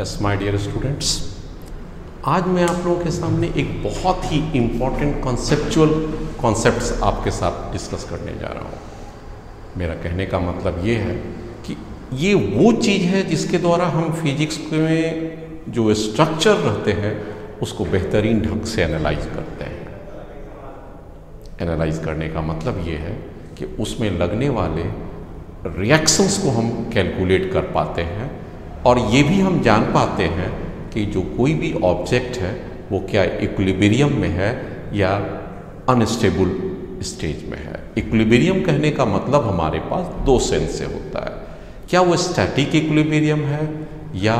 Yes my dear students आज मैं आप लोगों के सामने एक बहुत ही इंपॉर्टेंट कॉन्सेप्चुअल कॉन्सेप्ट्स आपके साथ डिस्कस करने जा रहा हूँ। मेरा कहने का मतलब ये है कि ये वो चीज़ है जिसके द्वारा हम फिजिक्स में जो स्ट्रक्चर रहते हैं, उसको बेहतरीन ढंग से एनालाइज करते हैं। एनालाइज करने का मतलब ये है कि उसमें लगने वाले रिएक्शंस को हम कैलकुलेट कर पाते हैं और ये भी हम जान पाते हैं कि जो कोई भी ऑब्जेक्ट है, वो क्या इक्विलिब्रियम में है या अनस्टेबल स्टेज में है? इक्विलिब्रियम कहने का मतलब हमारे पास दो सेंस से होता है। क्या वो स्टैटिक इक्विलिब्रियम है या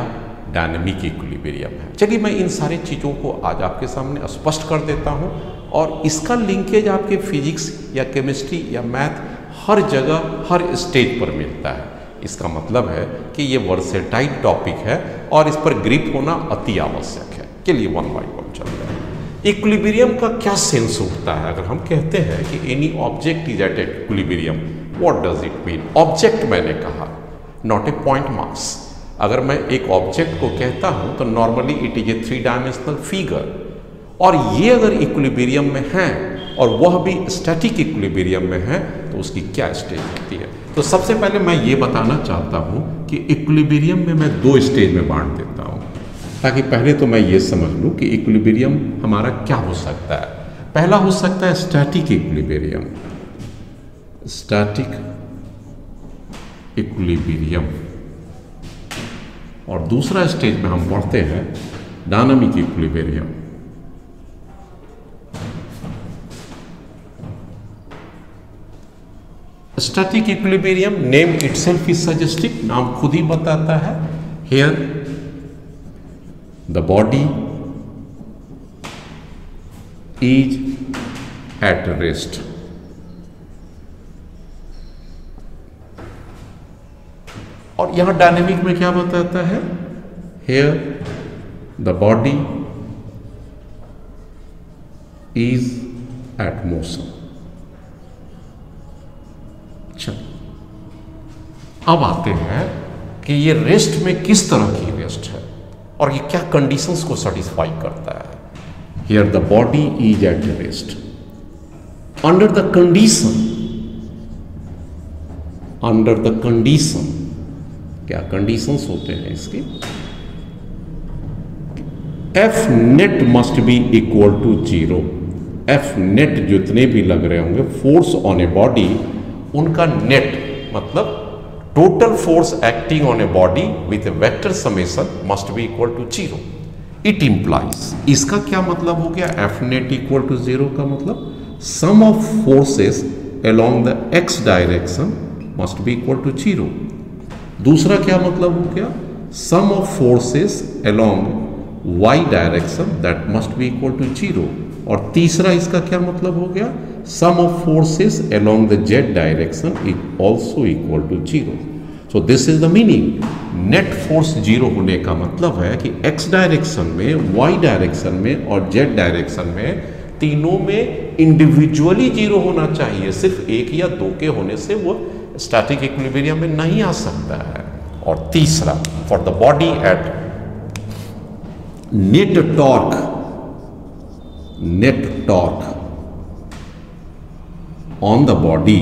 डायनेमिक इक्विलिब्रियम है? चलिए मैं इन सारी चीज़ों को आज आपके सामने स्पष्ट कर देता हूँ और इसका लिंकेज आपके फिजिक्स या केमिस्ट्री या मैथ हर जगह, हर स्टेज पर मिलता है। इसका मतलब है कि ये वर्सेटाइल टॉपिक है और इस पर ग्रिप होना अति आवश्यक है। चलिए वन बाई वन चल रहे हैं। इक्विलिब्रियम का क्या सेंस उठता है? अगर हम कहते हैं कि any object is at equilibrium what does it mean object मैंने कहा नॉट ए पॉइंट मास अगर मैं एक ऑब्जेक्ट को कहता हूँ तो normally it is a three dimensional figure और ये अगर इक्विलिब्रियम में है और वह भी स्टैटिक इक्विलिब्रियम में है तो उसकी क्या स्टेज होती है? तो सबसे पहले मैं ये बताना चाहता हूँ कि इक्विलिब्रियम में मैं दो स्टेज में बांट देता हूँ। ताकि पहले तो मैं ये समझ लूँ कि इक्विलिब्रियम हमारा क्या हो सकता है। पहला हो सकता है स्टैटिक इक्विलिब्रियम स्टैटिक इक्विलिब्रियम और दूसरा स्टेज में हम पढ़ते हैं dynamic equilibrium static equilibrium name itself is suggestive नाम खुद ही बताता है। Here the body is at rest और यहाँ डायनेमिक में क्या बताता है? Here the body is at motion अब आते हैं कि ये रेस्ट में किस तरह की रेस्ट है और ये क्या कंडीशंस को सेटिस्फाई करता है। Here the body is at rest under the condition under the condition क्या कंडीशंस होते हैं इसके? F net must be equal to zero F net जितने भी लग रहे होंगे फोर्स ऑन ए बॉडी उनका नेट मतलब total force acting on a body with a vector summation must be equal to zero. It implies इसका क्या मतलब हो गया F net equal to zero का मतलब sum of forces along the x direction must be equal to zero. दूसरा क्या मतलब हो गया sum of forces along y direction that must be equal to zero. और तीसरा इसका क्या मतलब हो गया sum of forces along the z direction is also equal to zero. So, this is the meaning. Net force zero होने का मतलब है कि x डायरेक्शन में, y डायरेक्शन में और z डायरेक्शन में तीनों में इंडिविजुअली ज़ीरो होना चाहिए सिर्फ़ एक या दो के होने से वो स्टैटिक इक्विलिब्रियम में नहीं आ सकता है और तीसरा for the body at net torque net torque on the body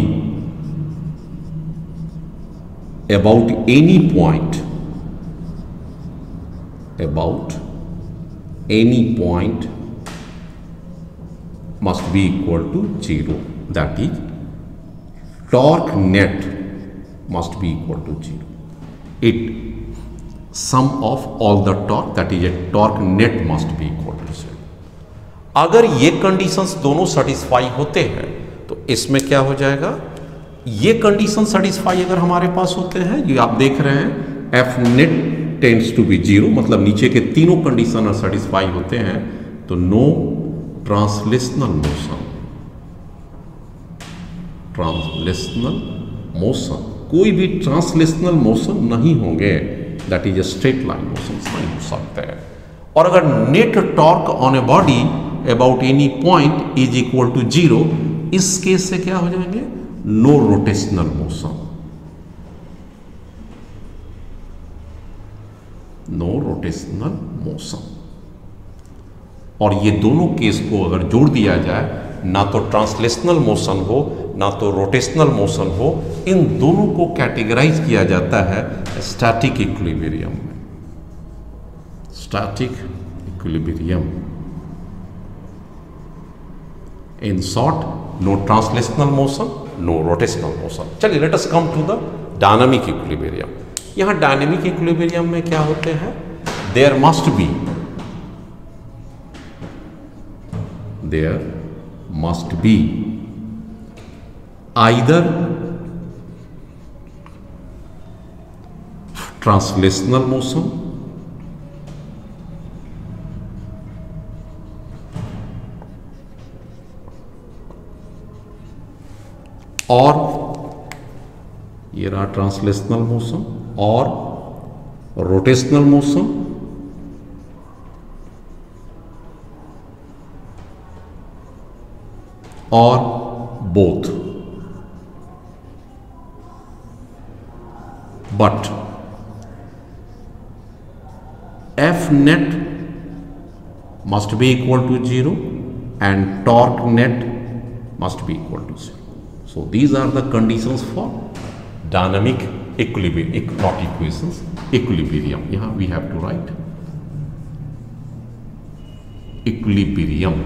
about any point about any point must be equal to 0 that is torque net must be equal to 0 it sum of all the torque that is a torque net must be equal to 0 अगर ये conditions दोनों satisfy होते हैं तो इसमें क्या हो जाएगा? ये कंडीशन सेटिस्फाई अगर हमारे पास होते हैं जो आप देख रहे हैं F net tends to be zero मतलब नीचे के तीनों कंडीशन सेटिस्फाई होते हैं तो no translational motion translational motion कोई भी ट्रांसलेशनल मोशन नहीं होंगे that is a straight line motion नहीं हो सकते हैं। और अगर net torque on a body about any point is equal to zero इस केस से क्या हो जाएँगे? No rotational motion no rotational motion और ये दोनों केस को अगर जोड़ दिया जाए, ना तो ट्रांसलेशनल मोशन हो, ना तो रोटेशनल मोशन हो, इन दोनों को कैटेगराइज किया जाता है स्टैटिक इक्विलिब्रियम में. Static equilibrium in short no translational motion no rotational motion चलिए let us come to the dynamic equilibrium यहाँ डायनामिक इक्विलिब्रियम में क्या होते हैं? There must be there must be either translational motion और ये रहा ट्रांसलेशनल मोशन और रोटेशनल मोशन और both but F net must be equal to 0 and torque net must be equal to 0. So these are the conditions for dynamic equilibrium, not equations, equilibrium. Yeah, we have to write equilibrium,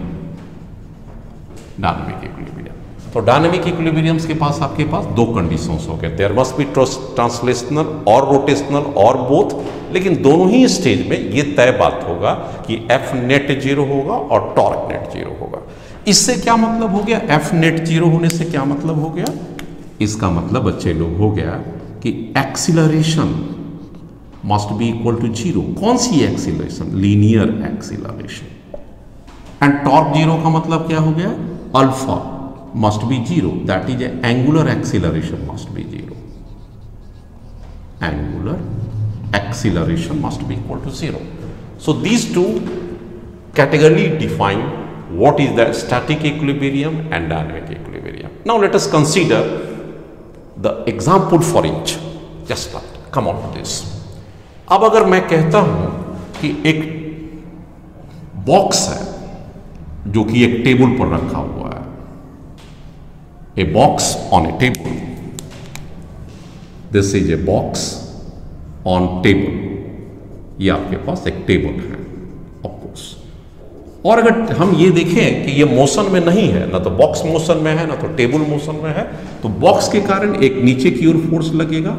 dynamic equilibrium. तो dynamic equilibriums के पास, आपके पास दो conditions हो गए। There must be translational और rotational और बोथ लेकिन दोनों ही स्टेज में ये तय बात होगा कि एफ़ नेट ज़ीरो होगा और टॉर्क नेट ज़ीरो होगा। इससे क्या मतलब हो गया? एफ़ नेट ज़ीरो होने से क्या मतलब हो गया? इसका मतलब बच्चे लोग, हो गया कि acceleration must be equal to zero कौन सी acceleration linear acceleration and torque zero का मतलब क्या हो गया? Alpha must be zero that is angular acceleration must be zero angular acceleration must be equal to zero so these two categorically define what is the static equilibrium and dynamic equilibrium now let us consider the example for each just come on to this अब अगर मैं कहता हूँ कि एक box है जो कि एक टेबल पर रखा हुआ है a box on a table. This is a box on table. ये आपके पास एक टेबल है ऑफकोर्स और अगर हम ये देखें कि ये मोशन में नहीं है, ना तो बॉक्स मोशन में है, ना तो टेबल मोशन में है तो बॉक्स के कारण एक नीचे की ओर फोर्स लगेगा.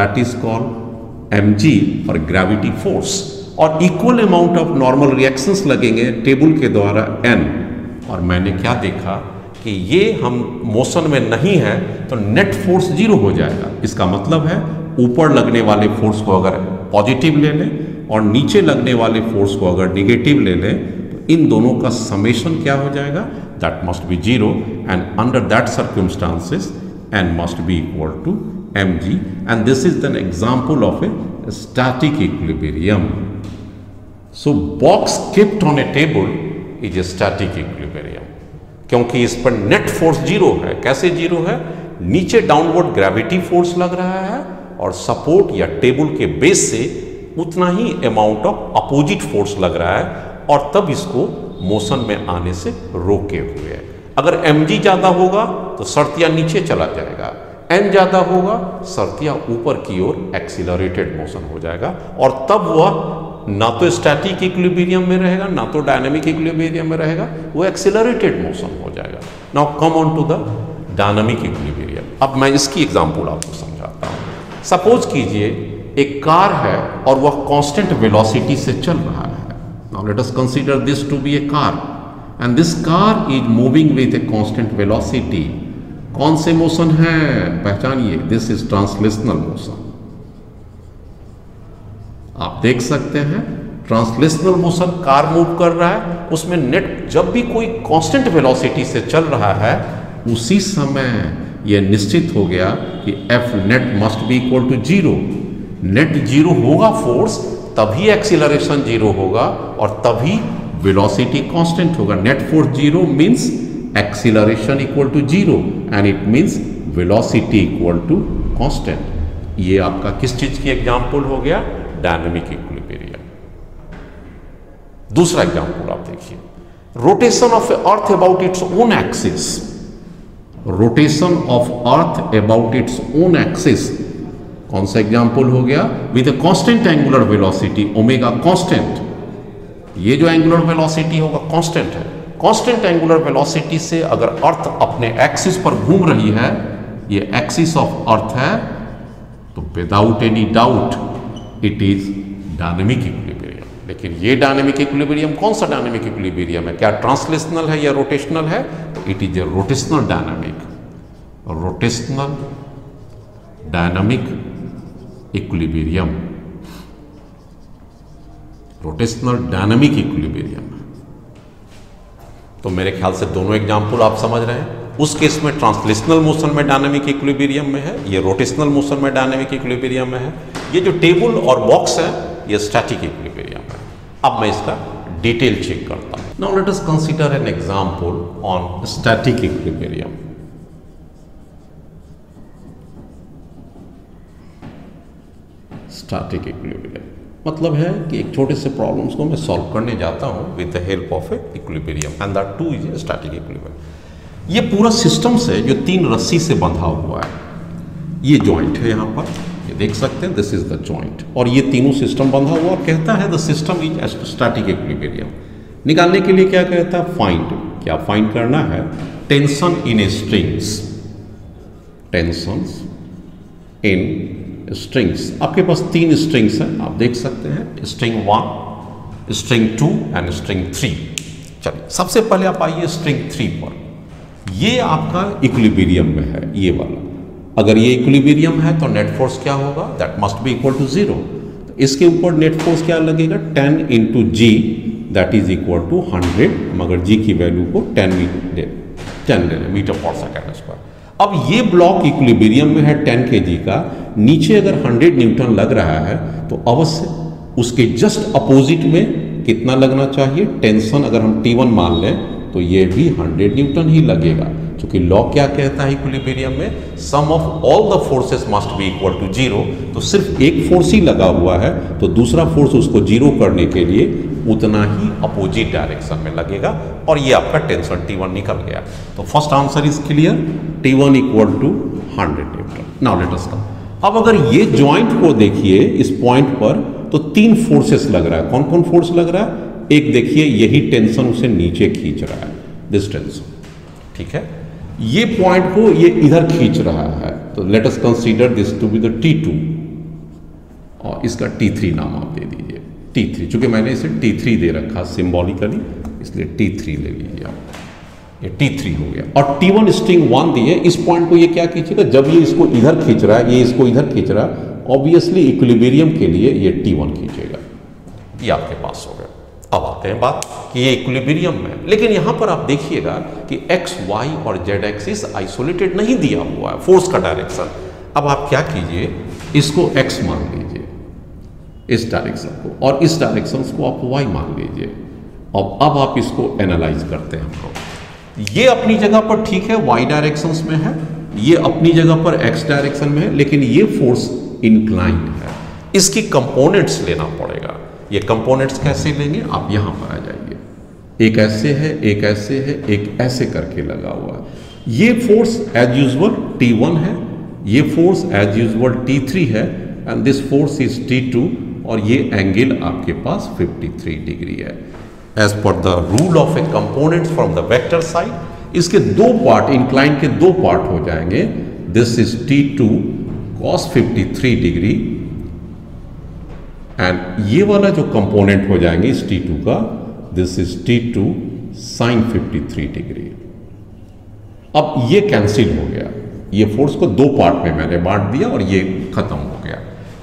That is called M G और ग्रेविटी फोर्स और equal amount of normal reactions लगेंगे टेबल के द्वारा एन और मैंने क्या देखा? कि ये हम मोशन में नहीं है तो नेट फोर्स ज़ीरो हो जाएगा। इसका मतलब है, ऊपर लगने वाले फोर्स को अगर पॉजिटिव ले लें और नीचे लगने वाले फोर्स को अगर निगेटिव ले लें तो इन दोनों का समेशन क्या हो जाएगा? That must be zero and under that circumstances and must be equal to M G and this is then example of a static equilibrium so box kept on a table is a static equilibrium क्योंकि इस पर net force zero है। कैसे zero है? नीचे downward gravity force लग रहा है और सपोर्ट या टेबल के बेस से उतना ही अमाउंट ऑफ़ अपोजिट फोर्स लग रहा है और तब इसको मोशन में आने से रोके हुए है। अगर एम जी ज़्यादा होगा तो सर्तिया नीचे चला जाएगा। एन ज़्यादा होगा सर्तिया ऊपर की ओर एक्सिलरेटेड मोशन हो जाएगा और तब वह ना तो स्टैटिक इक्विलिब्रियम में रहेगा, ना तो डायनामिक इक्विलिब्रियम में रहेगा, वो एक्सिलरेटेड मोशन हो जाएगा। Now come on to the dynamic equilibrium अब मैं इसकी एग्जांपल आपको समझाता हूँ। सपोज़ कीजिए, एक कार है और वह कांस्टेंट वेलोसिटी से चल रहा है। Now let us consider this to be a car and this car is moving with a constant velocity कौन से मोशन है? पहचानिए। दिस इज़ ट्रांसलेशनल मोशन आप देख सकते हैं ट्रांसलेशनल मोशन कार मूव कर रहा है, उसमें नेट जब भी कोई कांस्टेंट वेलोसिटी से चल रहा है, उसी समय यह निश्चित हो गया कि F net must be equal to zero net zero होगा फोर्स तभी एक्सिलरेशन ज़ीरो होगा और तभी वेलोसिटी कांस्टेंट होगा। Net force zero means acceleration equal to zero and it means velocity equal to constant ये आपका किस चीज़ की एग्जांपल हो गया? डायनेमिक इक्विलिब्रियम दूसरा एग्ज़ाम्पल आप देखिए। Rotation of earth about its own axis rotation of earth about its own axis कौन सा एग्ज़ाम्पल हो गया? With a constant angular velocity omega constant ये जो एंगुलर वेलोसिटी होगा कांस्टेंट है। कांस्टेंट एंगुलर वेलोसिटी से अगर अर्थ अपने एक्सिस पर घूम रही है, ये एक्सिस ऑफ़ अर्थ है तो without any doubt it is dynamic equilibrium लेकिन ये डायनेमिक इक्विलिब्रियम कौन सा डायनेमिक इक्विलिब्रियम है? क्या ट्रांसलेशनल है या रोटेशनल है? तो it is a rotational dynamic rotational dynamic equilibrium rotational dynamic equilibrium तो मेरे ख्याल से दोनों एग्ज़ाम्पल आप समझ रहे हैं। उस केस में ट्रांसलेशनल मोशन में डायनेमिक इक्विलिब्रियम में है, ये रोटेशनल मोशन में डायनेमिक इक्विलिब्रियम में है। ये जो टेबल और बॉक्स है, ये स्टैटिक इक्विलिब्रियम है अब मैं इसका डिटेल चेक करता हूँ। Now let us consider an example on static equilibrium static equilibrium मतलब है कि एक छोटे से प्रॉब्लम्स को मैं सॉल्व करने जाता हूँ with the help of a equilibrium and that too is static equilibrium ये पूरा सिस्टम से जो तीन रस्सी से बंधा हुआ है, ये जॉइंट है यहाँ पर। ये देख सकते हैं दिस इज़ द जॉइंट और ये तीनों सिस्टम बंधा हुआ और कहता है the system is static equilibrium निकालने के लिए क्या कहता है? फाइंड क्या फाइंड करना है? Tension in strings tension in strings आपके पास तीन स्ट्रिंग्स हैं, आप देख सकते हैं string one string two and string three चलिए, सबसे पहले आप आइए स्ट्रिंग थ्री पर। ये आपका इक्विलिब्रियम में है, ये वाला। अगर ये इक्विलिब्रियम है तो नेट फोर्स क्या होगा? That must be equal to zero इसके ऊपर नेट फोर्स क्या लगेगा? Ten into G that is equal to hundred मगर जी की वैल्यू को टेन टेन ले लें मीटर पर सेकेंड स्क्वायर अब ये ब्लॉक इक्विलिब्रियम में है टेन के जी का. नीचे अगर 100 न्यूटन लग रहा है तो अवश्य उसके जस्ट अपोजिट में कितना लगना चाहिए? टेंशन अगर हम टी वन मान लें तो ये भी 100 न्यूटन ही लगेगा. क्योंकि लॉ क्या कहता है इक्विलिब्रियम में sum of all the forces must be equal to zero तो सिर्फ़ एक फोर्स ही लगा हुआ है तो दूसरा फोर्स उसको ज़ीरो करने के लिए उतना ही अपोजिट डायरेक्शन में लगेगा और ये आपका टेंशन T1 निकल गया। तो first answer is clear T1 equal to hundred newton. Now let us come अब अगर ये ज्वाइंट को देखिए इस पॉइंट पर तो तीन फोर्सेस लग रहा है। कौन कौन फोर्स लग रहा है? एक देखिए, यही टेंशन उसे नीचे खींच रहा है दिस टेंशन ठीक है? ये पॉइंट को ये इधर खींच रहा है। तो let us consider this to be the T two और इसका टी थ्री नाम आप दे दीजिए। टी थ्री चूँकि मैंने इसे टी थ्री दे रखा सिंबॉलिकली इसलिए टी थ्री ले लीजिए आप। ये टी थ्री हो गया। और टी वन स्ट्रिंग वन दिए, इस पॉइंट को ये क्या खींचेगा? जब ये इसको इधर खींच रहा है, ये इसको इधर खींच रहा है ऑब्वियसली इक्विलिब्रियम के लिए ये टी वन खींचेगा। ये आपके पास हो गया। अब आते हैं, बात कि ये इक्विलिब्रियम में लेकिन यहाँ पर आप देखिएगा कि एक्स वाई और जेड एक्सिस आइसोलेटेड नहीं दिया हुआ है फोर्स का डायरेक्शन अब आप क्या कीजिए, इसको एक्स मान लीजिए, इस डायरेक्शन को, और इस डायरेक्शन को आप वाई मान लीजिए। और अब आप इसको एनालाइज करते हैं हम ये अपनी जगह पर ठीक है वाई डायरेक्शंस में है, ये अपनी जगह पर एक्स डायरेक्शन में है, लेकिन ये फोर्स इंक्लाइंड है। इसकी कंपोनेंट्स लेना पड़ेगा। ये कंपोनेंट्स कैसे लेंगे? आप यहाँ पर आ जाइए। एक ऐसे है, एक ऐसे है, एक ऐसे करके लगा हुआ है। ये फोर्स एज यूजल T1 है, ये फोर्स एज यूजल T3 है and this force is T2 और ये एंगल आपके पास 53 डिग्री है। As per the rule of a component from the vector side इसके दो पार्ट इंक्लाइन के दो पार्ट हो जाएँगे। This is T two cos fifty three degree and ये वाला जो कंपोनेंट हो जाएँगे इस टी टू का this is T two sine fifty three degree अब ये कैंसिल हो गया। ये फोर्स को दो पार्ट में मैंने बांट दिया और ये खत्म हो गया।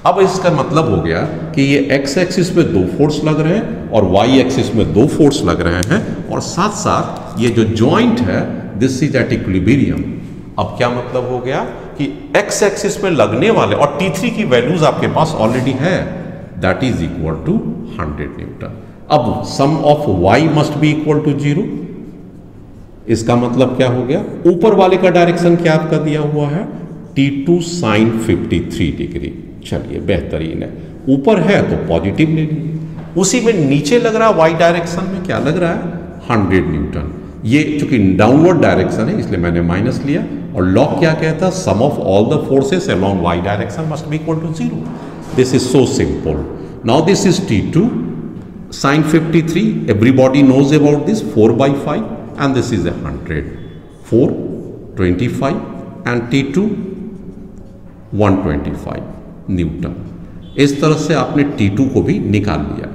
अब इसका मतलब हो गया कि ये एक्स एक्सिस में दो फोर्स लग रहे हैं और वाई एक्सिस में दो फोर्स लग रहे हैं और साथ साथ ये जो जॉइंट है दिस इज़ एट इक्विलिब्रियम अब क्या मतलब हो गया कि एक्स एक्सिस में लगने वाले और टी थ्री की वैल्यूज़ आपके पास ऑलरेडी है। That is equal to hundred newton अब sum of Y must be equal to zero इसका मतलब क्या हो गया? ऊपर वाले का डायरेक्शन क्या आपका दिया हुआ है? T two sine fifty degree चलिए, बेहतरीन है। ऊपर है तो पॉजिटिव ले लीजिए उसी में नीचे लग रहा है वाई डायरेक्शन में क्या लग रहा है? हंड्रेड न्यूटन ये चूँकि डाउनवर्ड डायरेक्शन है, इसलिए मैंने माइनस लिया। और लॉक क्या कहता? है sum of all the forces along Y direction must be equal to zero is so simple now this is T two sine 53 everybody knows about this 4 by 5 and this is a 100 4 25 and T2 125 newton इस तरह से आपने T2 को भी निकाल लिया।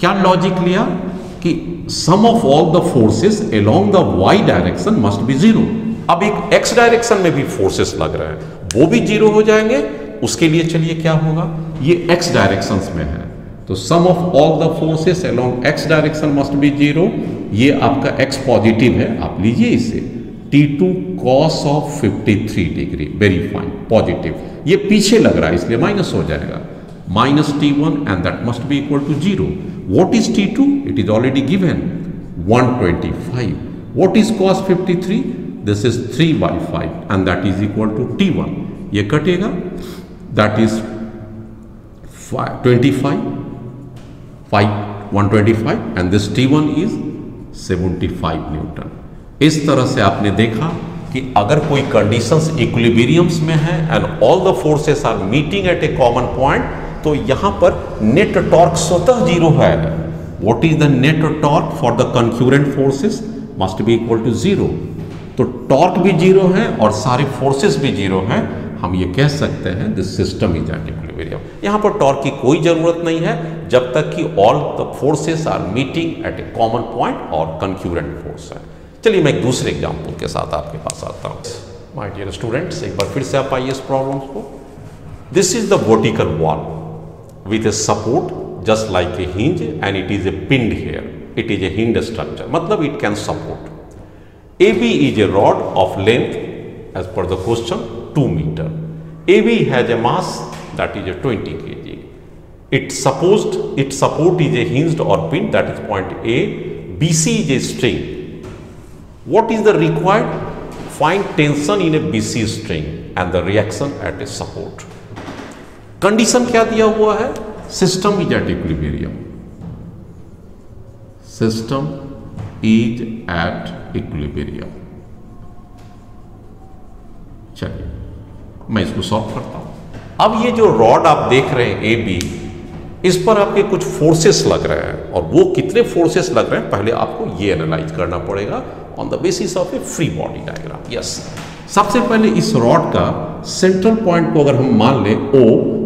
क्या logic लिया? कि sum of all the forces along the Y direction must be zero अब एक एक्स डायरेक्शन में भी फोर्सेस लग रहे हैं। वो भी ज़ीरो हो जाएँगे उसके लिए चलिए क्या होगा? ये एक्स डायरेक्शंस में है। तो sum of all the forces along X direction must be zero ये आपका एक्स पॉजिटिव है, आप लीजिए इसे। T2 cos of 53 degree very fine positive ये पीछे लग रहा है, इसलिए माइनस हो जाएगा। Minus T one and that must be equal to zero what is T two it is already given 125 what is cos 53 this is 3 by 5 and that is equal to t1 ये कटेगा। That is 25 5 125 and this T1 is 75 newton इस तरह से आपने देखा कि अगर कोई कंडीशंस इक्विलिब्रियम्स में है and all the forces are meeting at a common point तो यहाँ पर नेट टॉर्क स्वतः ज़ीरो है। What is the net torque for the concurrent forces must be equal to zero तो टॉर्क भी ज़ीरो है और सारे फोर्सेस भी ज़ीरो हैं। हम ये कह सकते हैं this system is at equilibrium यहाँ पर टॉर्क की कोई ज़रूरत नहीं है, जब तक कि all the forces are meeting at a common point और कंक्यूरेंट फोर्स है। चलिए मैं एक दूसरे एग्ज़ाम्पल के साथ आपके पास आता हूँ। माई डियर स्टूडेंट्स एक बार फिर से आप आइए इस प्रॉब्लम को। This is the vertical wall with a support just like a hinge and it is a pinned here it is a hinged structure मतलब it can support A B is a rod of length as per the question 2 meter. AB has a mass that is a 20 kg. It supposed its support is a hinged or pinned that is point A. BC is a string. What is the required? Find tension in a BC string and the reaction at a support. Condition क्या दिया हुआ है system is at equilibrium system is at equilibrium चलिए मैं इसको solve करता हूँ। अब ये जो रॉड आप देख रहे हैं ए बी इस पर आपके कुछ फोर्सेस लग रहे हैं और वो कितने फोर्सेस लग रहे हैं, पहले आपको ये एनालाइज करना पड़ेगा on the basis of a free body diagram yes सबसे पहले इस रॉड का सेंट्रल पॉइंट को अगर हम मान लें ओ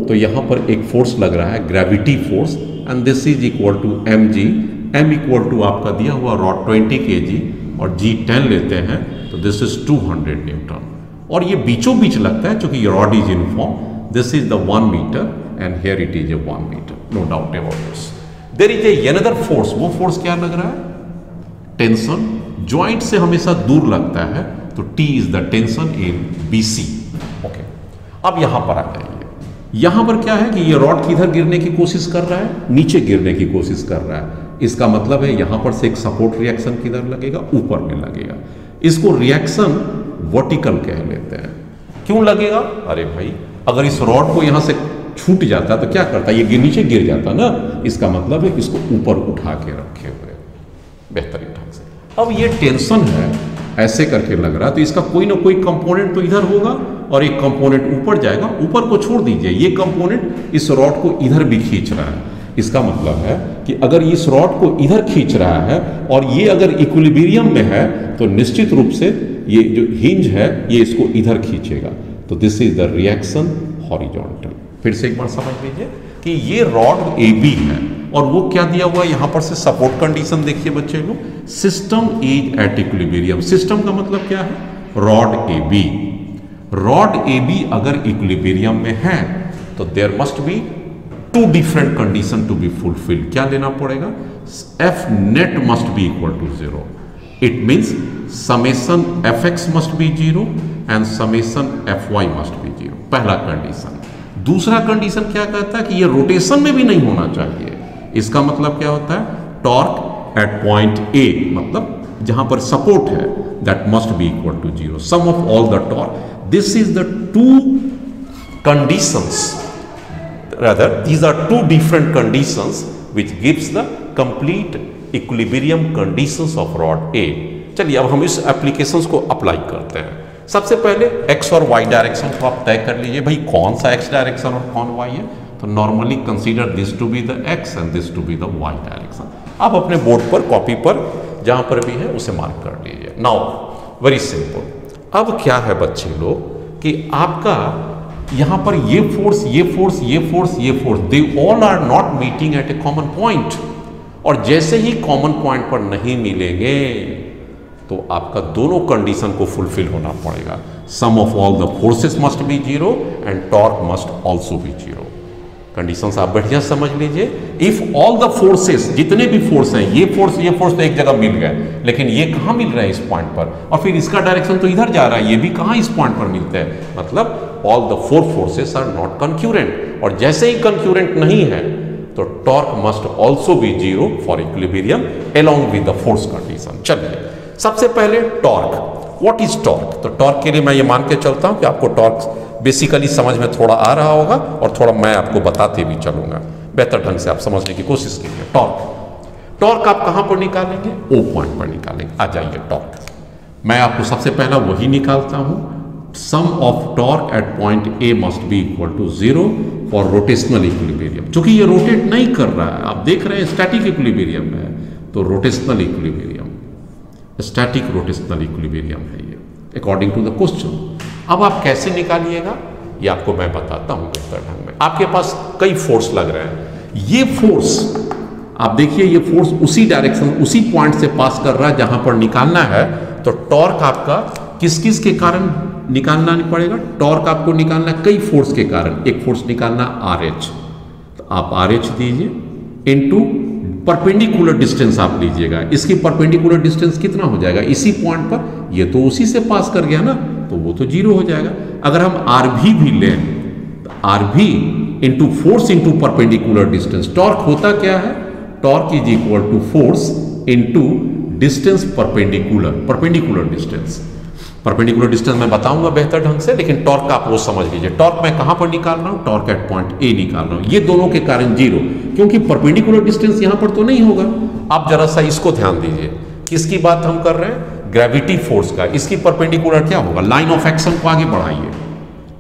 तो यहाँ पर एक फोर्स लग रहा है gravity force and this is equal to M G M equal to आपका दिया हुआ रॉड 20 के जी और जी 10 लेते हैं तो दिस इज़ 200 न्यूटन और ये बीचों बीच लगता है क्योंकि rod is uniform this is the one metre and here it is a one metre no doubt about this there is a another force वो फोर्स क्या लग रहा है? टेंशन ज्वाइंट से हमेशा दूर लगता है तो T is the tension in B C okay अब यहाँ पर आ जाइए। यहाँ पर क्या है कि ये रॉड किधर गिरने की कोशिश कर रहा है? नीचे गिरने की कोशिश कर रहा है। इसका मतलब है यहाँ पर से एक सपोर्ट रिएक्शन किधर लगेगा? ऊपर में लगेगा। इसको रिएक्शन वर्टिकल कह लेते हैं। क्यों लगेगा? अरे भाई अगर इस रॉड को यहाँ से छूट जाता तो क्या करता? ये नीचे गिर जाता ना? इसका मतलब है इसको ऊपर उठा के रखे हुए। बेहतरीन ढंग से। अब ये टेंशन है। ऐसे करके लग रहा है तो इसका कोई ना कोई कंपोनेंट तो इधर होगा और एक कंपोनेंट ऊपर जाएगा। ऊपर को छोड़ दीजिए ये कंपोनेंट इस रॉड को इधर भी खींच रहा है। इसका मतलब है कि अगर इस रॉड को इधर खींच रहा है और ये अगर इक्विलिब्रियम में है तो निश्चित रूप से ये जो हिंज है, ये इसको इधर खींचेगा। तो this is the reaction horizontal फिर से एक बार समझ लीजिए कि ये रॉड ए बी है, और वो क्या दिया हुआ है? यहाँ पर से सपोर्ट कंडीशन देखिए बच्चे लोग। System is at equilibrium system का मतलब क्या है? Rod A B rod A B अगर इक्विलिब्रियम में है तो there must be two different condition to be fulfil क्या लेना पड़ेगा? F net must be equal to zero it means summation fx must be zero and summation fy must be zero. पहला condition दूसरा condition क्या कहता है कि ये रोटेशन में भी नहीं होना चाहिए। इसका मतलब क्या होता है? टॉर्क एट पॉइंट ए मतलब जहाँ पर सपोर्ट है that must be equal to zero sum of all the torque this is the two rather, these are two different conditions which gives the complete equilibrium conditions of rod A चलिए, अब हम इस applications को apply करते हैं। सबसे पहले x और वाई डायरेक्शन को आप तय कर लीजिए, भाई कौन सा एक्स डायरेक्शन और कौन वाई है? तो normally consider this to be the X and this to be the Y direction आप अपने बोर्ड पर कॉपी पर, जहाँ पर भी है, उसे मार्क कर लीजिए। नाउ वेरी सिंपल अब क्या है बच्चे लोग? कि आपका यहाँ पर ये फोर्स ये फोर्स ये फोर्स ये force they all are not meeting at a common point और जैसे ही कॉमन पॉइंट पर नहीं मिलेंगे तो आपका दोनों कंडीशन को फुलफिल होना पड़ेगा। Sum of all the forces must be zero and torque must also be zero conditions आप बढ़िया समझ लीजिए। इफ़ ऑल द फोर्सेस जितने भी फोर्स हैं, ये फोर्स ये फोर्स तो एक जगह मिल गए, लेकिन ये कहाँ मिल रहा है इस पॉइंट पर? और फिर इसका डायरेक्शन तो इधर जा रहा है, ये भी कहाँ इस पॉइंट पर मिलते हैं? मतलब all the four forces are not concurrent और जैसे ही कंक्यूरेंट नहीं है तो torque must also be zero for equilibrium along with the force condition चलिए, सबसे पहले टॉर्क व्हाट इज़ टॉर्क तो टॉर्क के लिए मैं ये मान के चलता हूँ कि आपको टॉर्क बेसिकली समझ में थोड़ा आ रहा होगा और थोड़ा मैं आपको बताते भी चलूँगा। बेहतर ढंग से आप समझने की कोशिश कीजिए। टॉर्क टॉर्क आप कहाँ पर निकालेंगे? ओ पॉइंट पर निकालेंगे। आ जाइए टॉर्क मैं आपको सबसे पहला वही निकालता हूँ। Sum of torque at point A must be equal to zero for rotational equilibrium. क्योंकि ये रोटेट नहीं कर रहा है, आप देख रहे हैं स्टैटिक इक्विलिब्रियम है तो rotational equilibrium. Static rotational equilibrium है ये अकॉर्डिंग टू द क्वेश्चन अब आप कैसे निकालिएगा, ये आपको मैं बताता हूँ बेहतर ढंग में। आपके पास कई फोर्स लग रहे हैं। ये फोर्स आप देखिए ये फोर्स उसी डायरेक्शन उसी पॉइंट से पास कर रहा है जहाँ पर निकालना है तो टॉर्क आपका किस किस के कारण निकालना नहीं पड़ेगा। टॉर्क आपको निकालना कई फोर्स के कारण। एक फोर्स निकालना आर एच तो आप आर एच दीजिए। इनटू परपेंडिकुलर डिस्टेंस आप लीजिएगा। इसकी परपेंडिकुलर डिस्टेंस कितना हो जाएगा? इसी पॉइंट पर। ये तो उसी से पास कर गया ना। तो वो तो ज़ीरो हो जाएगा। अगर हम आर भी भी लें तो आर भी into force into perpendicular distance torque होता क्या है? Torque is equal to force into distance perpendicular perpendicular distance perpendicular distance मैं बताऊँगा बेहतर ढंग से, लेकिन टॉर्क का आप वो समझ लीजिए। टॉर्क मैं कहाँ पर निकाल रहा हूँ? टॉर्क एट पॉइंट ए निकाल रहा हूँ। ये दोनों के कारण ज़ीरो क्योंकि परपेंडिकुलर डिस्टेंस यहाँ पर तो नहीं होगा। आप जरा सा इसको ध्यान दीजिए। किसकी बात हम कर रहे हैं? ग्रेविटी फोर्स का। इसकी परपेंडिकुलर क्या होगा? लाइन ऑफ़ एक्शन को आगे बढ़ाइए।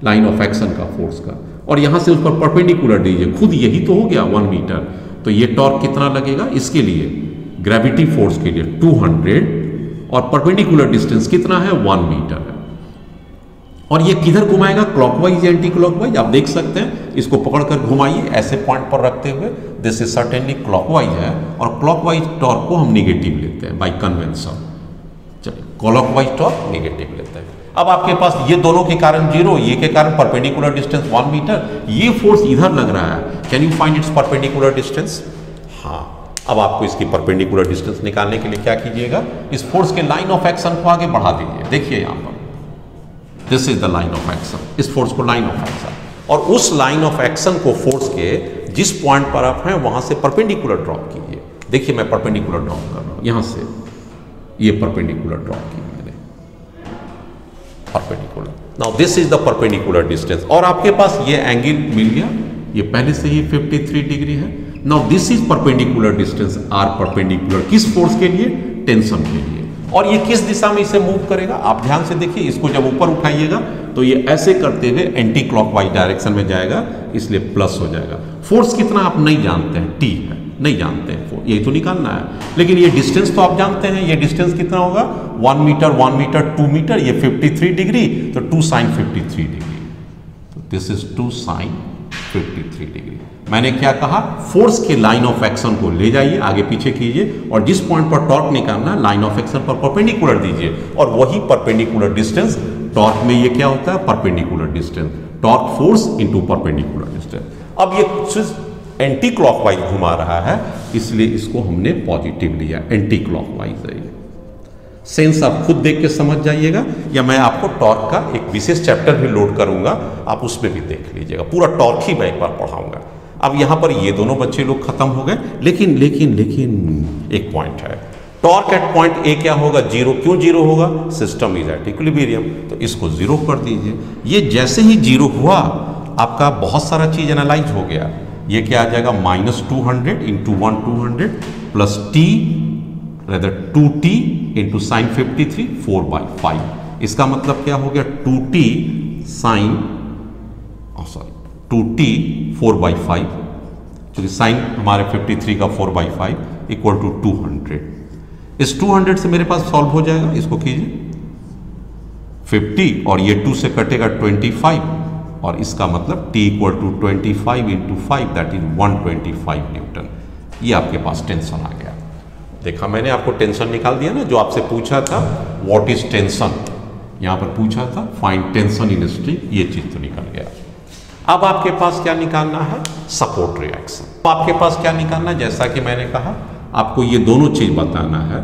लाइन ऑफ़ एक्शन का फोर्स का। और यहाँ से उस पर परपेंडिकुलर दीजिए। खुद यही तो हो गया वन मीटर तो ये टॉर्क कितना लगेगा? इसके लिए ग्रेविटी फोर्स के लिए 200 और परपेंडिकुलर डिस्टेंस कितना है? वन मीटर है। और ये किधर घुमाएगा? क्लॉकवाइज एंटी क्लॉकवाइज आप देख सकते हैं। इसको पकड़कर घुमाइए, ऐसे पॉइंट पर रखते हुए। दिस इज़ सर्टेनली क्लॉकवाइज है, और क्लॉकवाइज टॉर्क को हम निगेटिव लेते हैं बाई कन्वेंशन चलिए क्लॉकवाइज टॉर्क निगेटिव लेते हैं। अब आपके पास ये दोनों के कारण ज़ीरो ये के कारण परपेंडिकुलर डिस्टेंस वन मीटर ये फोर्स इधर लग रहा है। Can you find its perpendicular distance हाँ। अब आपको इसकी परपेंडिकुलर डिस्टेंस निकालने के लिए क्या कीजिएगा? इस फोर्स के लाइन ऑफ़ एक्शन को आगे बढ़ा दीजिए। देखिए यहाँ पर। This is the line of action इस फोर्स को लाइन ऑफ़ एक्शन और उस लाइन ऑफ़ एक्शन को फोर्स के जिस पॉइंट पर आप हैं, वहाँ से परपेंडिकुलर ड्रॉप कीजिए। देखिए मैं परपेंडिकुलर ड्रॉप कर रहा हूँ। यहाँ से ये परपेंडिकुलर ड्रॉप की मैंने perpendicular now this is the perpendicular distance और आपके पास ये एंगल मिल गया। ये पहले से ही 53 डिग्री है। Now this is perpendicular distance R perpendicular किस फोर्स के लिए? टेंशन के लिए. और ये किस दिशा में इसे मूव करेगा? आप ध्यान से देखिए, इसको जब ऊपर उठाइएगा तो ये ऐसे करते हुए एंटी क्लॉकवाइज डायरेक्शन में जाएगा, इसलिए प्लस हो जाएगा. फोर्स कितना आप नहीं जानते हैं? टी है. नहीं जानते हैं. यही तो निकालना है. लेकिन ये डिस्टेंस तो आप जानते हैं, ये डिस्टेंस कितना होगा? One metre one metre two metre ये 53 डिग्री तो two sine 53 degree this is two sine 53 degree मैंने क्या कहा? फोर्स के लाइन ऑफ़ एक्शन को ले जाइए, आगे पीछे कीजिए और जिस पॉइंट पर टॉर्क निकालना लाइन ऑफ़ एक्शन पर परपेंडिकुलर दीजिए। और वही परपेंडिकुलर डिस्टेंस टॉर्क में ये क्या होता है? Perpendicular distance torque force into perpendicular distance अब ये एंटी क्लॉकवाइज घुमा रहा है, इसलिए इसको हमने पॉजिटिव लिया। एंटी क्लॉकवाइज है सेंस आप खुद देख के समझ जाइएगा, या मैं आपको टॉर्क का एक विशेष चैप्टर भी लोड करूँगा, आप उसमें भी देख लीजिएगा। पूरा टॉर्क ही मैं एक बार पढ़ाऊँगा। अब यहाँ पर ये दोनों बच्चे लोग खत्म हो गए। लेकिन लेकिन लेकिन, एक पॉइंट है। टॉर्क एट पॉइंट ए क्या होगा? ज़ीरो क्यों ज़ीरो होगा? सिस्टम इज़ एट इक्विलिब्रियम तो इसको ज़ीरो कर दीजिए। ये जैसे ही ज़ीरो हुआ, आपका बहुत सारा चीज़ एनालाइज हो गया। ये क्या आ जाएगा? Minus two hundred into one two hundred plus T rather two T into sine fifty three four by five इसका मतलब क्या हो गया? Two T sine sorry two T four by five, क्योंकि साइन हमारे फिफ्टी थ्री का four by five equal to two hundred. इस two hundred से मेरे पास सॉल्व हो जाएगा, इसको कीजिए। फिफ्टी और ये टू से कटेगा ट्वेंटी फाइव, और इसका मतलब T equal to twenty five into five that is one twenty five newton. ये आपके पास टेंशन आ गया। देखा मैंने आपको टेंशन निकाल दिया ना, जो आपसे पूछा था व्हाट इज़ टेंशन यहाँ पर पूछा था फाइंड टेंशन इन स्ट्रिंग ये चीज़ तो निकल गया। अब आपके पास क्या निकालना है? सपोर्ट रिएक्शन तो आपके पास क्या निकालना है? जैसा कि मैंने कहा आपको ये दोनों चीज़ बताना है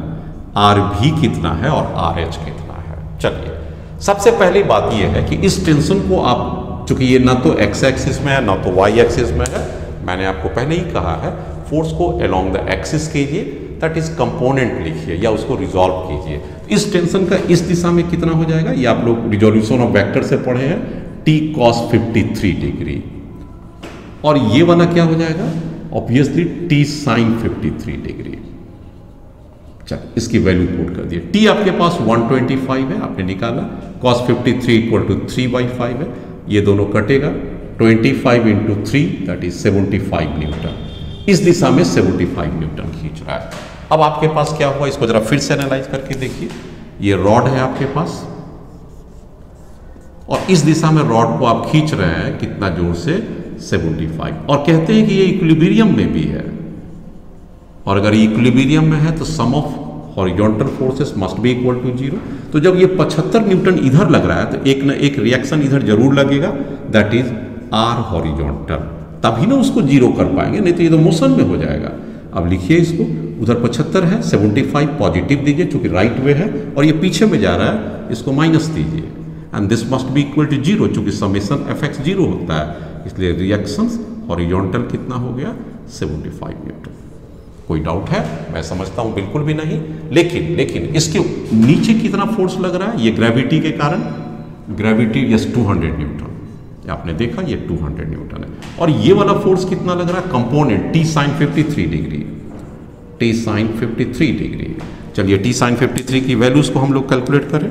आर भी कितना है और आर एच कितना है। चलिए सबसे पहली बात यह है कि इस टेंशन को आप चूँकि ये ना तो एक्स एक्सिस में है ना तो वाई एक्सिस में है मैंने आपको पहले ही कहा है फोर्स को अलोंग द एक्सिस कीजिए दैट इज़ कंपोनेंट लिखिए या उसको रिजॉल्व कीजिए। इस टेंशन का इस दिशा में कितना हो जाएगा? ये आप लोग रिजोल्यूशन ऑफ़ वेक्टर से पढ़े हैं टी कॉस 53 डिग्री। और ये वाला क्या हो जाएगा? Obviously T sine 53 degree. चल, इसकी वैल्यू पुट कर दिए। टी आपके पास 125 है, आपने निकाला। Cos 53 three equal to three by five है। ये दोनों कटेगा। 25 five into three that is 75 newton इस दिशा में 75 न्यूटन खींच रहा है। अब आपके पास क्या हुआ? इसको जरा फिर से एनालाइज करके देखिए। ये रॉड है आपके पास। और इस दिशा में रॉड को आप खींच रहे हैं कितना ज़ोर से? 75 और कहते हैं कि ये इक्विलिब्रियम में भी है। और अगर इक्विलिब्रियम में है तो sum of horizontal forces must be equal to zero तो जब ये 75 न्यूटन इधर लग रहा है तो एक न एक रिएक्शन इधर ज़रूर लगेगा। दैट इज़ आर हॉरिजॉन्टल तभी ना उसको ज़ीरो कर पाएँगे, नहीं तो ये तो मोशन में हो जाएगा। अब लिखिए इसको। उधर 75 है 75 पॉजिटिव दीजिए, चूँकि राइट वे है, और ये पीछे में जा रहा है, इसको माइनस दीजिए। And this must be equal to zero चूँकि समेसन एफ़ एक्स ज़ीरो होता है। इसलिए रिएक्शंस हॉरिजॉन्टल कितना हो गया? 75 न्यूटन कोई डाउट है? मैं समझता हूँ बिल्कुल भी नहीं। लेकिन लेकिन इसके नीचे कितना फोर्स लग रहा है? ये ग्रेविटी के कारण। ग्रेविटी यस 200 न्यूटन आपने देखा, ये 200 न्यूटन है। और ये वाला फोर्स कितना लग रहा है? Component T sine 53 degree T sine 53 degree चलिए टी साइन 53 की वैल्यूज़ को हम लोग कैलकुलेट करें।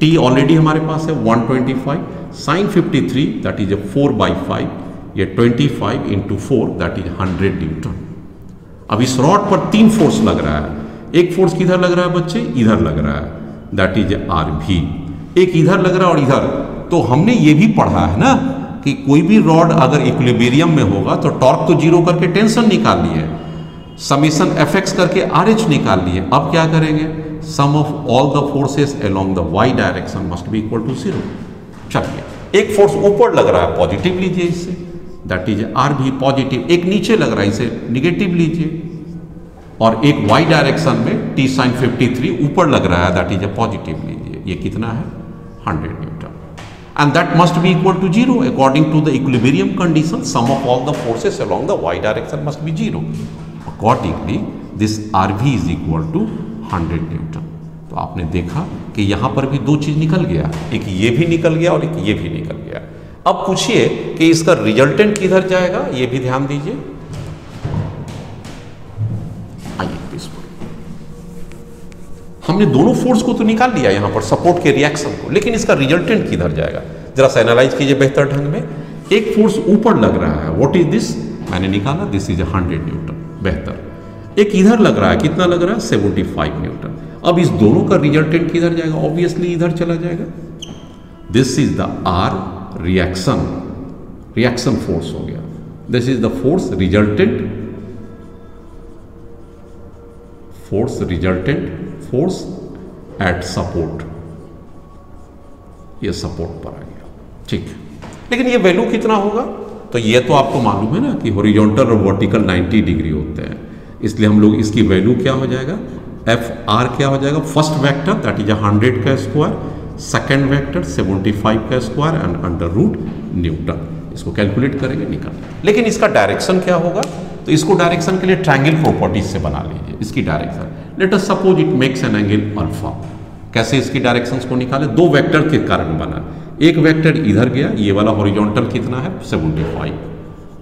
टी ऑलरेडी हमारे पास है 125 twenty five sine 53 that is a 4 by five ये 25 five into four that is 100 newton अब इस रॉड पर तीन फोर्स लग रहा है। एक फोर्स किधर लग रहा है बच्चे? इधर लग रहा है। दैट इज़ आर भी एक इधर लग रहा है और इधर। तो हमने ये भी पढ़ा है ना कि कोई भी रॉड अगर इक्विलिब्रियम में होगा तो टॉर्क तो ज़ीरो करके टेंशन निकाल लिए समीशन एफेक्स करके आर एच निकाल लिए अब क्या करेंगे? Sum of all the forces along the Y direction must be equal to zero चलिए, एक फोर्स ऊपर लग रहा है पॉजिटिव लीजिए इससे दैट इज़ आर भी पॉजिटिव एक नीचे लग रहा है, इसे निगेटिव लीजिए। और एक वाई डायरेक्शन में टी साइन 53 ऊपर लग रहा है दैट इज़ ए पॉजिटिव लीजिए। ये कितना है? 100 newton and that must be equal to 0 according to the equilibrium condition, sum of all the forces along the y direction must be 0 accordingly, this rv is equal to 100 newton तो आपने देखा कि यहाँ पर भी दो चीज़ निकल गया। एक ये भी निकल गया और एक ये भी निकल गया। अब पूछिए कि इसका रिजल्टेंट किधर जाएगा, ये भी ध्यान दीजिए। हमने दोनों फोर्स को तो निकाल लिया यहाँ पर सपोर्ट के रिएक्शन को, लेकिन इसका रिजल्टेंट किधर जाएगा? जरा सा एनालाइज कीजिए बेहतर ढंग में। एक फोर्स ऊपर लग रहा है। व्हाट इज़ दिस मैंने निकाला दिस इज़ हंड्रेड न्यूटन बेहतर। एक इधर लग रहा है, कितना लग रहा है? Seventy five newton. अब इस दोनों का रिजल्टेंट किधर जाएगा? ऑब्वियसली इधर चला जाएगा। This is the R reaction reaction force हो गया। This is the force resultant force resultant force at support ये सपोर्ट पर आ गया। ठीक। लेकिन ये वैल्यू कितना होगा? तो ये तो आपको मालूम है ना कि हॉरिजॉन्टल और वर्टिकल 90 डिग्री होते हैं। इसलिए हम लोग, इसकी वैल्यू क्या हो जाएगा? एफ़ आर क्या हो जाएगा? First vector that is hundred का स्क्वायर सेकेंड वेक्टर 75 का square and under root newton इसको कैलकुलेट करेंगे, निकल। लेकिन इसका डायरेक्शन क्या होगा? तो इसको डायरेक्शन के लिए ट्रायंगल प्रॉपर्टीज़ से बना लीजिए। इसकी direction let us suppose it makes an angle alpha कैसे इसकी डायरेक्शंस को निकाले? दो वेक्टर के कारण बना। एक वेक्टर इधर गया, ये वाला हॉरिजॉन्टल कितना है? 75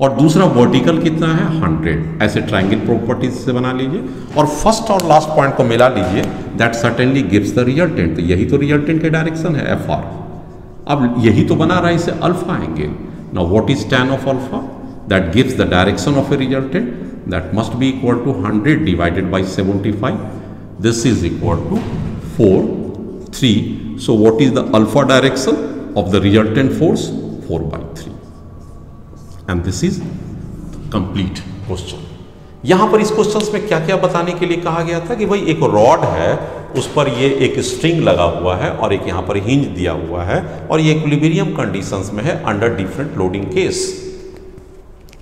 और दूसरा वर्टिकल कितना है? 100 ऐसे ट्रायंगल प्रॉपर्टीज़ से बना लीजिए और फ़र्स्ट और लास्ट पॉइंट को मिला लीजिए that certainly gives the resultant तो यही तो रिजल्टेंट के डायरेक्शन है एफ़ आर अब यही तो बना रहा है, इसे अल्फ़ा एंगल ना what is tan of alpha that gives the direction of a resultant that must be equal to 100 divided by 75 this is equal to 4 3 so, what is the alpha direction of the resultant force? 4 by 3 and this is complete question यहाँ पर इस question में क्या क्या बताने के लिए कहा गया था कि भाई एक रॉड है, उस पर ये एक स्ट्रिंग लगा हुआ है और एक यहाँ पर हिंज दिया हुआ है और ये इक्विलिब्रियम कंडीशंस में है अंडर डिफरेंट लोडिंग केस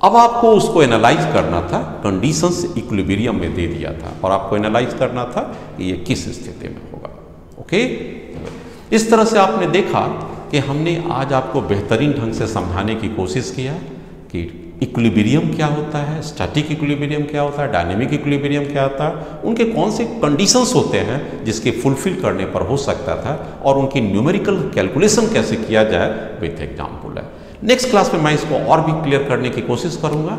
अब आपको उसको एनालाइज करना था कंडीशंस इक्विलिब्रियम में दे दिया था और आपको एनालाइज करना था कि ये किस स्थिति में होगा। ओके इस तरह से आपने देखा कि हमने आज आपको बेहतरीन ढंग से समझाने की कोशिश किया कि इक्विलिब्रियम क्या होता है स्टैटिक इक्विलिब्रियम क्या होता है डायनेमिक इक्विलिब्रियम क्या होता है, उनके कौन से कंडीशंस होते हैं जिसके फुलफिल करने पर हो सकता था और उनकी न्यूमेरिकल कैलकुलेशन कैसे किया जाए विथ एग्ज़ाम्पल है। नेक्स्ट क्लास में मैं इसको और भी क्लियर करने की कोशिश करूँगा।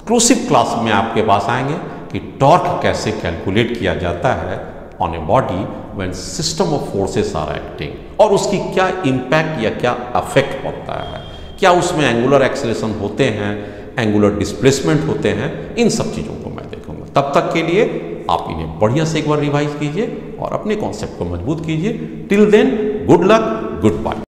क्लूसिव क्लास में आपके पास आएँगे कि टॉर्क कैसे कैलकुलेट किया जाता है on a body when system of forces are acting और उसकी क्या इम्पैक्ट या क्या अफेक्ट होता है। क्या उसमें एंगुलर एक्सलेशन होते हैं एंगुलर डिस्प्लेसमेंट होते हैं, इन सब चीज़ों को मैं देखूँगा। तब तक के लिए आप इन्हें बढ़िया से एक बार रिवाइज कीजिए और अपने कॉन्सेप्ट को मज़बूत कीजिए। Till then good luck goodbye